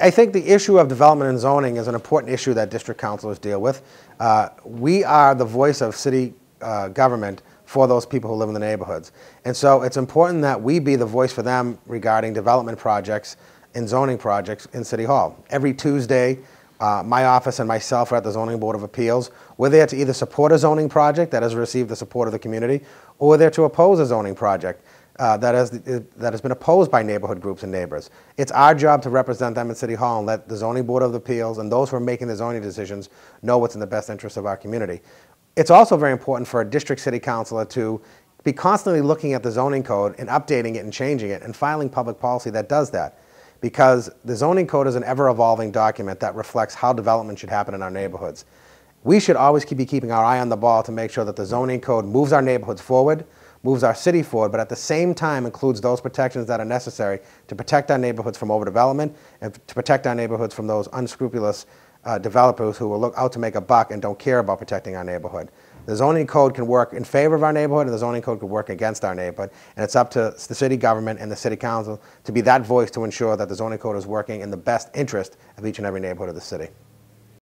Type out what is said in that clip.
I think the issue of development and zoning is an important issue that district councilors deal with. Uh, We are the voice of city uh, government for those people who live in the neighborhoods. And so it's important that we be the voice for them regarding development projects and zoning projects in City Hall. Every Tuesday, uh, my office and myself are at the Zoning Board of Appeals. We're there to either support a zoning project that has received the support of the community, or we're there to oppose a zoning project uh, that, has, that has been opposed by neighborhood groups and neighbors. It's our job to represent them in City Hall and let the Zoning Board of Appeals and those who are making the zoning decisions know what's in the best interest of our community. It's also very important for a district city councilor to be constantly looking at the zoning code and updating it and changing it and filing public policy that does that. Because the zoning code is an ever-evolving document that reflects how development should happen in our neighborhoods. We should always keep, be keeping our eye on the ball to make sure that the zoning code moves our neighborhoods forward, moves our city forward, but at the same time includes those protections that are necessary to protect our neighborhoods from overdevelopment and to protect our neighborhoods from those unscrupulous uh, developers who will look out to make a buck and don't care about protecting our neighborhood. The zoning code can work in favor of our neighborhood, and the zoning code can work against our neighborhood. And it's up to the city government and the city council to be that voice to ensure that the zoning code is working in the best interest of each and every neighborhood of the city.